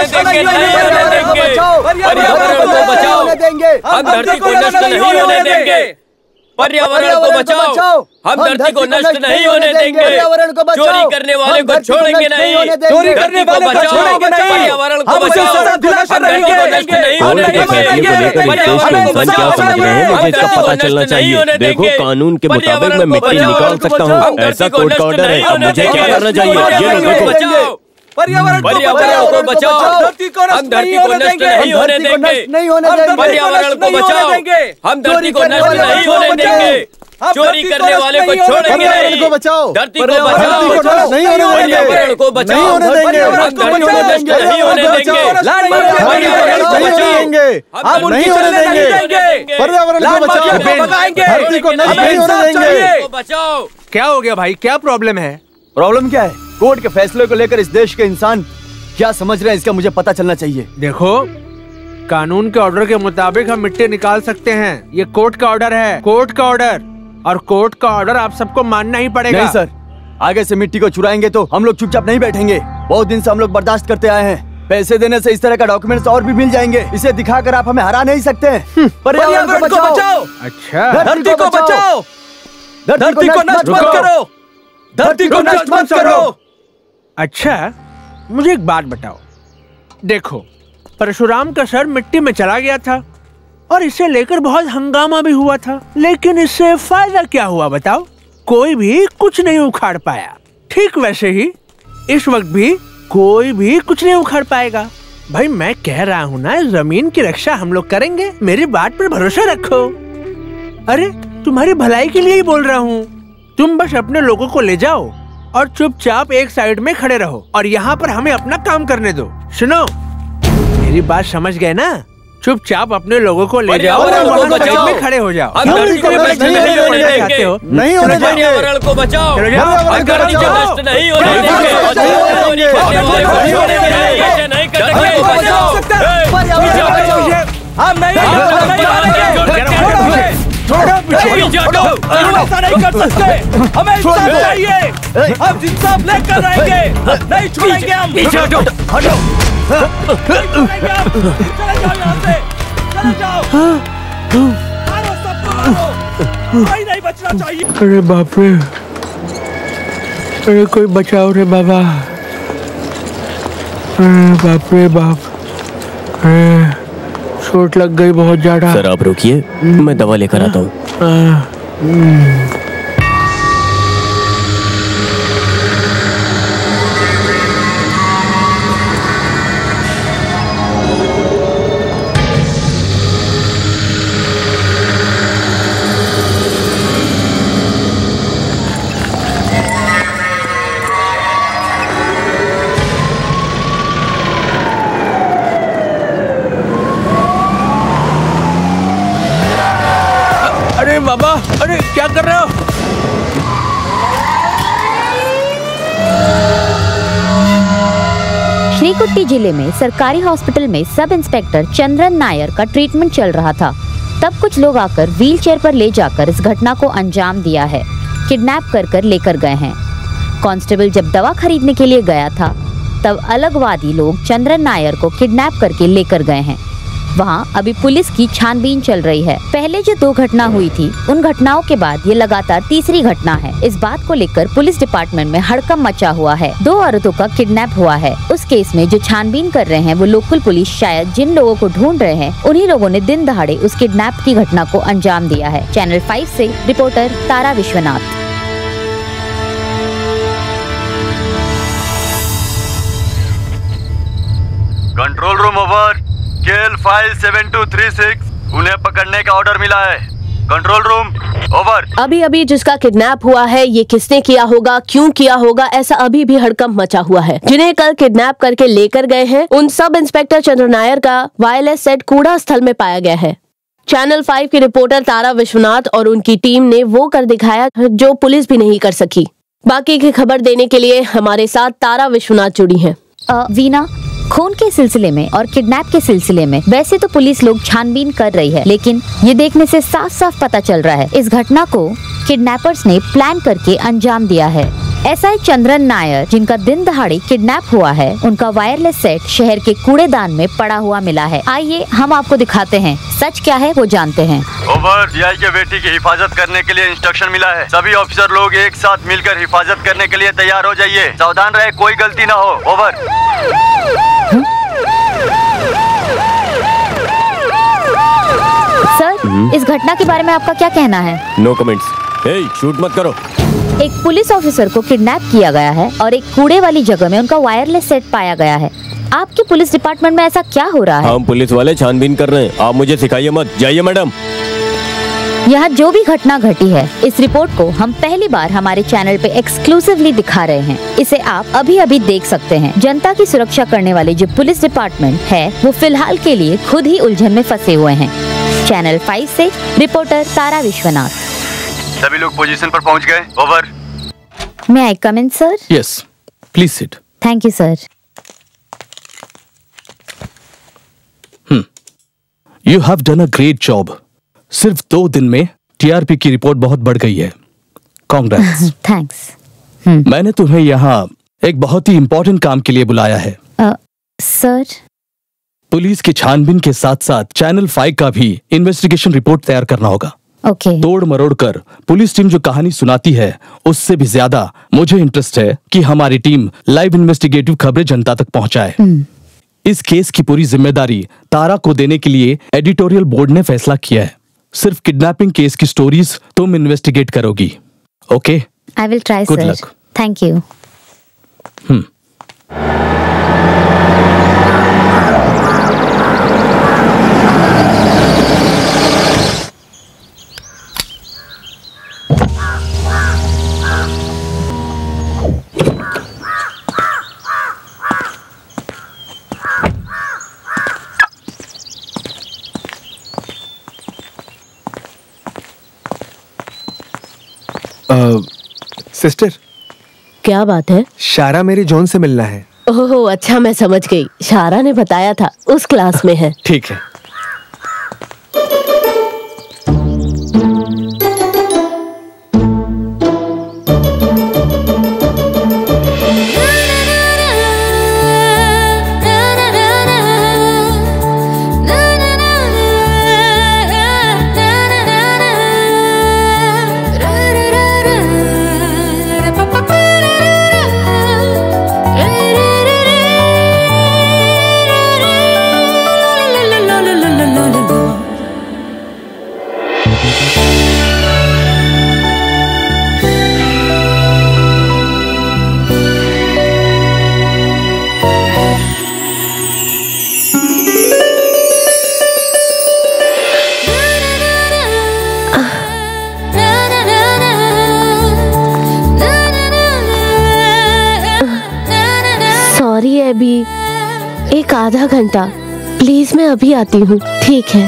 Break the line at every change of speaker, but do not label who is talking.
देंगे पर्यावरण को बचाओ हम धरती को नष्ट नहीं होने देंगे। पर्यावरण को बचाओ। हम धरती को नष्ट नहीं होने देंगे। चोरी करने वाले को छोड़ेंगे नहीं
चोरी करने वाले को छोड़ेंगे नहीं।
पर्यावरण को बचाओ। हम धरती को नष्ट नहीं होने देंगे।
को क्या समझ रहे हैं मुझे इसका पता चलना चाहिए देखो कानून के मुताबिक मैं मिट्टी निकाल सकता हूँ। ऐसा कोर्ट का ऑर्डर है अब मुझे क्या करना चाहिए? ये लोगों को
बचाओ
पर्यावरण
पर्यावरण को बचाओ
धरती को
हम
नष्ट
धरती
नहीं
को
होने
नष्ट
देंगे
नहीं होने देंगे
नहीं होने देंगे
पर्यावरण को बचाओ हम धरती को नष्ट नहीं होने देंगे चोरी करने वाले को छोड़ेंगे नहीं
को बचाओ
धरती को बचाओ
नहीं होने देंगे
पर्यावरण को बचाओ
नहीं होने देंगे
हम धरती को नष्ट नहीं होने देंगे पर्यावरण को
नहीं होने
हम
नहीं होने देंगे
देंगे
पर्यावरण को बचाओ धरती को नष्ट नहीं होने देंगे
बचाओ
क्या हो गया भाई क्या प्रॉब्लम है
प्रॉब्लम क्या है कोर्ट के फैसले को लेकर इस देश के इंसान क्या समझ रहे हैं इसका मुझे पता चलना चाहिए।
देखो कानून के ऑर्डर के मुताबिक हम मिट्टी निकाल सकते हैं। ये कोर्ट का ऑर्डर है कोर्ट का ऑर्डर। और कोर्ट का ऑर्डर आप सबको मानना ही पड़ेगा।
नहीं सर। आगे से मिट्टी को चुराएँगे तो हम लोग चुपचाप नहीं बैठेंगे। बहुत दिन से हम लोग बर्दाश्त करते आए हैं। पैसे देने से इस तरह का डॉक्यूमेंट्स और भी मिल जाएँगे। इसे दिखाकर आप हमें हरा नहीं सकते
पर्यावरण को बचाओ।
अच्छा।
धरती को बचाओ। धरती को नष्ट मत करो। धरती को नष्ट मत करो।
अच्छा मुझे एक बात बताओ। देखो, परशुराम का सर मिट्टी में चला गया था और इसे लेकर बहुत हंगामा भी हुआ था, लेकिन इससे फ़ायदा क्या हुआ बताओ? कोई भी कुछ नहीं उखाड़ पाया। ठीक वैसे ही, इस वक्त भी कोई भी कुछ नहीं उखाड़ पाएगा। भाई, मैं कह रहा हूँ ना, ज़मीन की रक्षा हम लोग करेंगे, मेरी बात पर भरोसा रखो। अरे, तुम्हारी भलाई के लिए ही बोल रहा हूँ। तुम बस अपने लोगों को ले जाओ। और चुपचाप एक साइड में खड़े रहो और यहाँ पर हमें अपना काम करने दो। सुनो। मेरी बात समझ गए ना? चुपचाप अपने लोगों को ले जाओ और वहाँ साइड में खड़े हो जाओ।
नहीं होने?
नहीं
को बचाओ। नहीं
हम कर नहीं छोड़ेंगे हम
पीछे हटो
हटो चले जाओ यहाँ से चले जाओ कोई नहीं बचना चाहिए
अरे बाप रे। अरे कोई बचाओ रे बाबा। अरे बाप रे बाप। अरे, चोट लग गई बहुत ज़्यादा।
सर, आप रुकिए, मैं दवा लेकर आता हूँ।
आ, अरे
श्रीकुट्टी ज़िले में सरकारी हॉस्पिटल में सब इंस्पेक्टर चंद्रन नायर का ट्रीटमेंट चल रहा था। तब कुछ लोग आकर व्हीलचेयर पर ले जाकर इस घटना को अंजाम दिया है। किडनैप कर कर लेकर गए हैं। कांस्टेबल जब दवा खरीदने के लिए गया था, तब अलगवादी लोग चंद्रन नायर को किडनैप करके लेकर गए हैं। वहाँ अभी पुलिस की छानबीन चल रही है। पहले जो दो घटना हुई थी, उन घटनाओं के बाद ये लगातार तीसरी घटना है। इस बात को लेकर पुलिस डिपार्टमेंट में हड़कम मचा हुआ है। दो औरतों का किडनैप हुआ है। उस केस में जो छानबीन कर रहे हैं, वो लोकल पुलिस शायद जिन लोगों को ढूंढ रहे हैं, उन्हीं लोगों ने दिन दहाड़े उस किडनैप की घटना को अंजाम दिया है। चैनल फाइव से reporter Tara Vishwanath.
File seven two three six उन्हें पकड़ने का ऑर्डर मिला है। कंट्रोल रूम ओवर
अभी अभी जिसका किडनैप हुआ है ये किसने किया होगा क्यों किया होगा ऐसा अभी भी हड़कंप मचा हुआ है। जिन्हें कल किडनैप करके लेकर गए हैं उन सब इंस्पेक्टर चंद्र नायर का वायरलेस सेट कूड़ा स्थल में पाया गया है। चैनल फाइव की रिपोर्टर तारा विश्वनाथ और उनकी टीम ने वो कर दिखाया जो पुलिस भी नहीं कर सकी। बाकी की खबर देने के लिए हमारे साथ तारा विश्वनाथ जुड़ी है।
वीना? खून के सिलसिले में और किडनैप के सिलसिले में वैसे तो पुलिस लोग छानबीन कर रही है, लेकिन ये देखने से साफ़ साफ़ पता चल रहा है, इस घटना को किडनैपर्स ने प्लान करके अंजाम दिया है। एसआई चंद्रन नायर जिनका दिन दहाड़ी किडनैप हुआ है उनका वायरलेस सेट शहर के कूड़ेदान में पड़ा हुआ मिला है। आइए हम आपको दिखाते हैं। सच क्या है वो जानते हैं।
ओवर जीआई के बेटी की हिफाजत करने के लिए इंस्ट्रक्शन मिला है। सभी ऑफिसर लोग एक साथ मिलकर हिफाजत करने के लिए तैयार हो जाइए। सावधान रहे कोई गलती ना हो। ओवर।
सर इस घटना के बारे में आपका क्या कहना है?
नो कमेंट्स ए शूट मत करो।
एक पुलिस ऑफिसर को किडनैप किया गया है और एक कूड़े वाली जगह में उनका वायरलेस सेट पाया गया है। आपके पुलिस डिपार्टमेंट में ऐसा क्या हो रहा है?
हम पुलिस वाले छानबीन कर रहे हैं। आप मुझे सिखाइए मत। जाइए मैडम।
यहाँ जो भी घटना घटी है इस रिपोर्ट को हम पहली बार हमारे चैनल पे एक्सक्लूसिवली दिखा रहे हैं। इसे आप अभी अभी देख सकते हैं। जनता की सुरक्षा करने वाले जो पुलिस डिपार्टमेंट है वो फ़िलहाल के लिए खुद ही उलझन में फंसे हुए हैं। चैनल फाइव से रिपोर्टर तारा विश्वनाथ।
सभी लोग पोजीशन पर पहुँच गए। Over
may I come in sir
yes please sit
thank you sir
you have done a great job सिर्फ़ दो दिन में टीआरपी की रिपोर्ट बहुत बढ़ गई है। कांग्रेस
थैंक्स
मैंने तुम्हें यहाँ एक बहुत ही इंपॉर्टेंट काम के लिए बुलाया है।
सर
पुलिस की छानबीन के साथ साथ चैनल फाइव का भी इन्वेस्टिगेशन रिपोर्ट तैयार करना होगा।
ओके
तोड़ मरोड़ कर पुलिस टीम जो कहानी सुनाती है उससे भी ज़्यादा मुझे इंटरेस्ट है कि हमारी टीम लाइव इन्वेस्टिगेटिव खबरें जनता तक पहुँचाए। इस केस की पूरी ज़िम्मेदारी तारा को देने के लिए एडिटोरियल बोर्ड ने फैसला किया है। सिर्फ़ किडनैपिंग केस की स्टोरीज तुम इन्वेस्टिगेट करोगी। Okay
I will try sir
luck.
Thank you
sister.
क्या बात है?
शारा मेरी जॉन से मिलना है।
ओह अच्छा मैं समझ गई। शारा ने बताया था उस क्लास में है।
ठीक है।
अभी एक आधा घंटा। प्लीज़ मैं अभी आती हूँ। ठीक है।